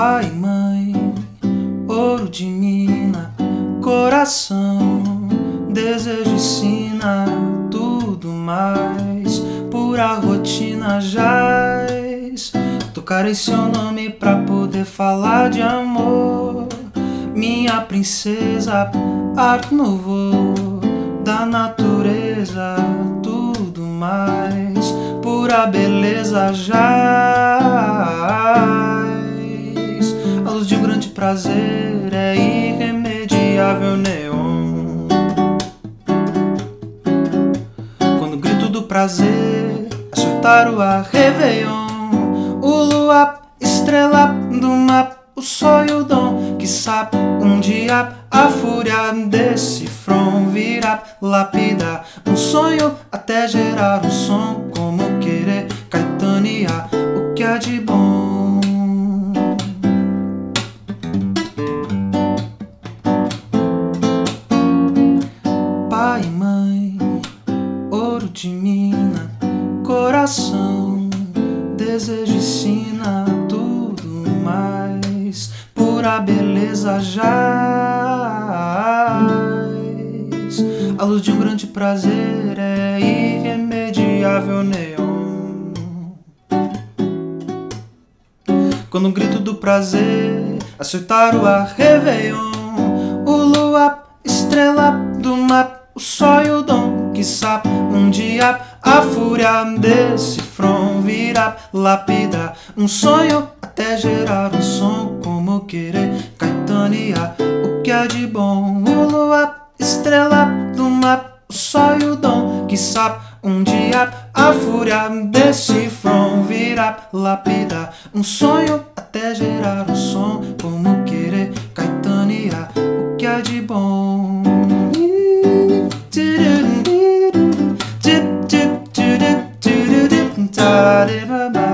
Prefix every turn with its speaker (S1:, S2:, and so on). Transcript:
S1: Pai e mãe, ouro de mina, coração, desejo ensina tudo mais. Pura rotina jaz. Tocarei seu nome pra poder falar de amor. Minha princesa, arte novo da natureza, tudo mais. Pura beleza jaz prazer é irremediável neon. Quando o grito do prazer é soltar o ar, Réveillon, o luar, estrela do mapa, o sonho, o dom que sabe um dia a fúria desse front virá lapidar um sonho até gerar um som como querer caetanear o que há de bom. Coração, desejo ensina tudo mais, pura beleza jaz, a luz de um grande prazer é irremediável neon. Quando um grito do prazer acertar o ar, Réveillon, o lua, estrela do mapa o sol e o dom que sabe um dia a fúria desse front virá lapidar um sonho até gerar um som como querer. Caetanear o que há de bom? O lua estrela do mapa o sol e o dom. Que sabe um dia a fúria desse front virá lapidar um sonho até gerar um som da da ba ba.